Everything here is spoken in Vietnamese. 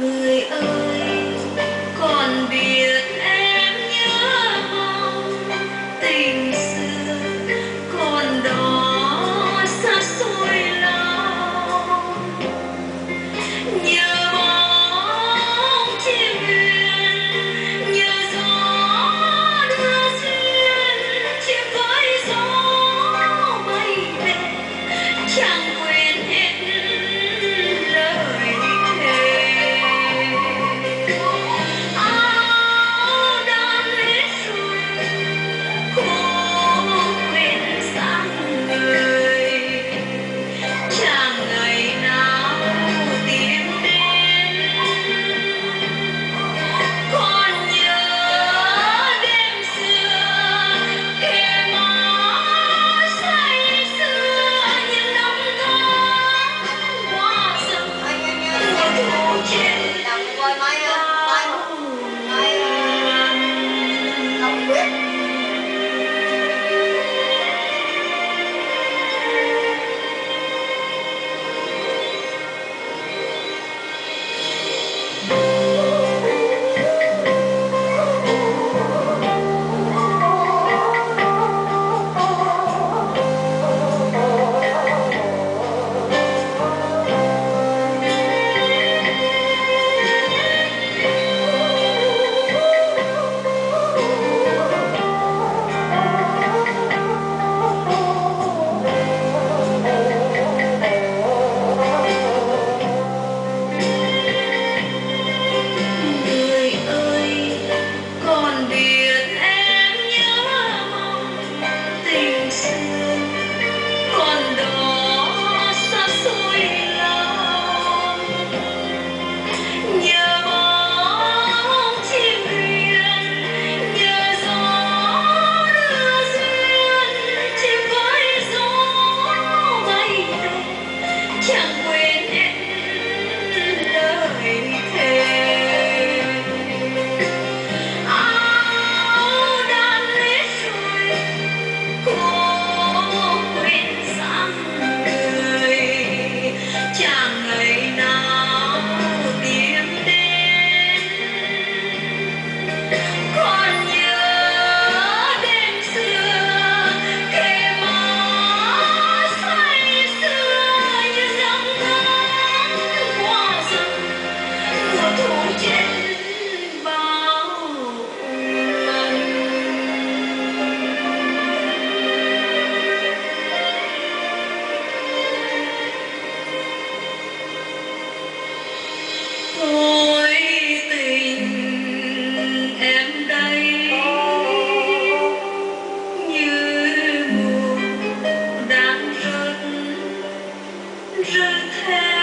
người ơi. Je t'aime